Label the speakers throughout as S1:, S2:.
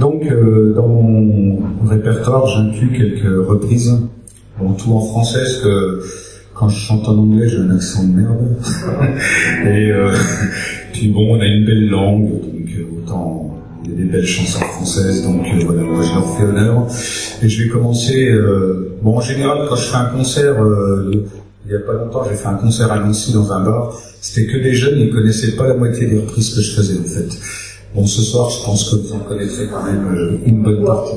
S1: Donc, euh, dans mon répertoire, j'inclus quelques reprises, bon, tout en français, parce que quand je chante en anglais, j'ai un accent de merde. Et euh, puis bon, on a une belle langue, donc euh, autant il y a des belles chansons françaises, donc euh, voilà, moi je leur fais honneur. Et je vais commencer, euh, bon en général quand je fais un concert, euh, il y a pas longtemps j'ai fait un concert à Nancy dans un bar, c'était que des jeunes, ils connaissaient pas la moitié des reprises que je faisais en fait. Bon ce soir je pense que vous en connaîtrez quand même euh, une bonne partie.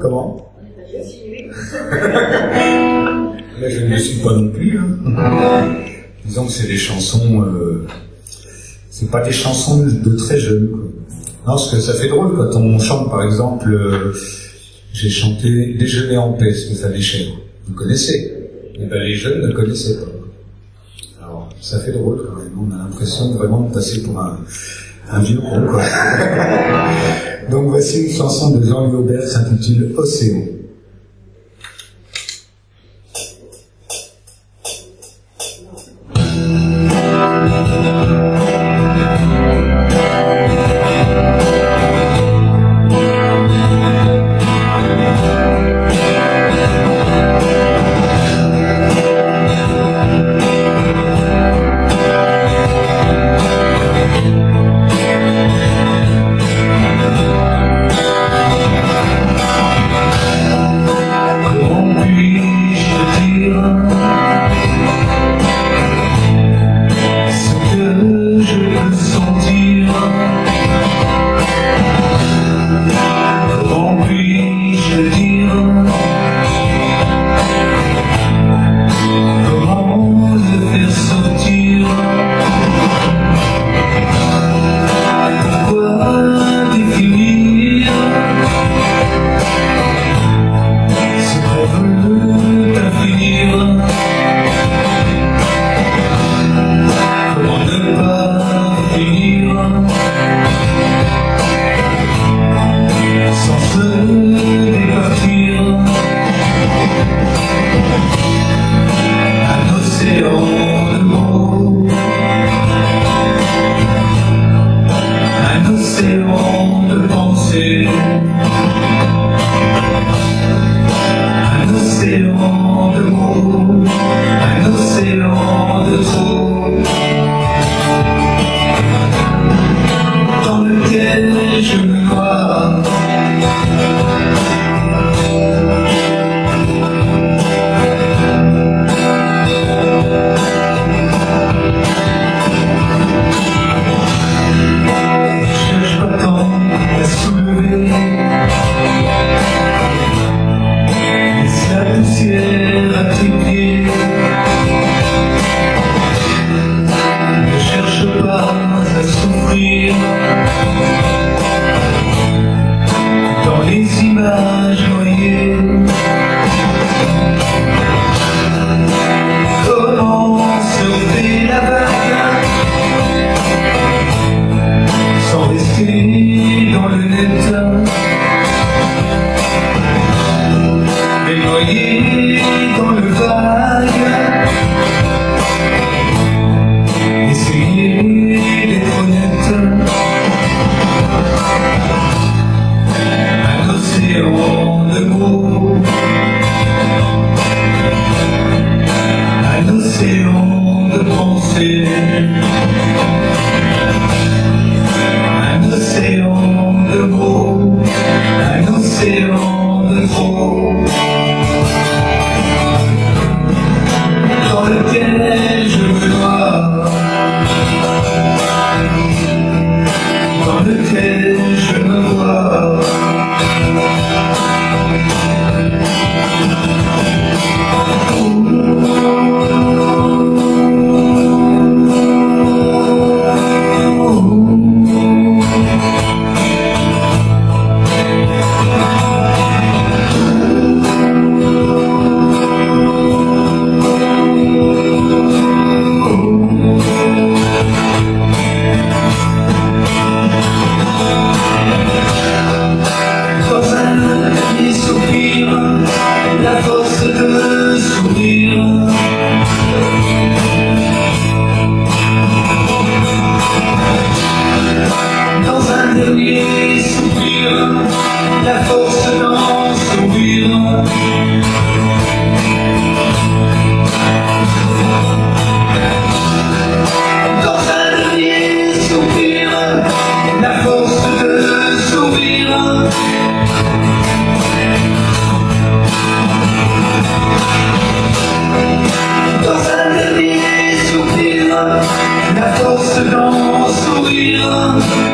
S1: Comment? Là, je ne le suis pas non plus. Hein. Disons que c'est des chansons, euh, c'est pas des chansons de très jeunes. Quoi. Non, parce que ça fait drôle quand on chante, par exemple, euh, j'ai chanté Déjeuner en paix, Stéphane Cher. Vous connaissez Eh ben, les jeunes ne connaissaient pas. Ça fait drôle quand même. On a l'impression vraiment de passer pour un, un vieux con, quoi. Donc voici une chanson de Jean-Louis Aubert s'intitule Océan.
S2: Océan de mots. Un océan dernier soupir, la force d'en sourire. Dans un dernier soupir, la force de sourire. Dans un dernier soupir,
S1: la force d'en sourire.